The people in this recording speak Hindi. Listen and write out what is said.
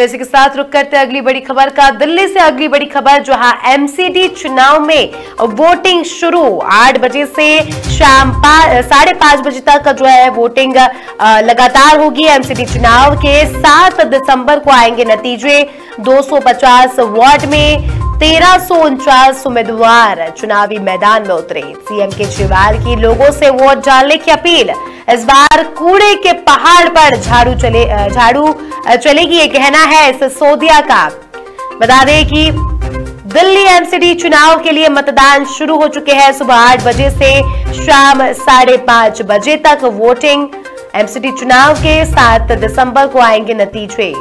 इसी के साथ रुक करते अगली बड़ी खबर का। दिल्ली से अगली बड़ी खबर, जहाँ एमसीडी चुनाव में वोटिंग शुरू। आठ बजे से शाम साढ़े पाँच बजे तक जो है वोटिंग लगातार होगी। एमसीडी चुनाव के सात दिसंबर को आएँगे नतीजे। 250 वार्ड में तेरह उम्मीदवार चुनावी मैदान में उतरे। सीएम केजरीवाल की लोगों से वोट डालने की अपील। इस बार कूड़े के पहाड़ पर झाड़ू चले झाड़ू चलेगी ये कहना है इस सिसोदिया का। बता दें कि दिल्ली एमसीडी चुनाव के लिए मतदान शुरू हो चुके हैं। सुबह आठ बजे से शाम साढ़े पाँच बजे तक वोटिंग। एमसीडी चुनाव के सात दिसंबर को आएँगे नतीजे।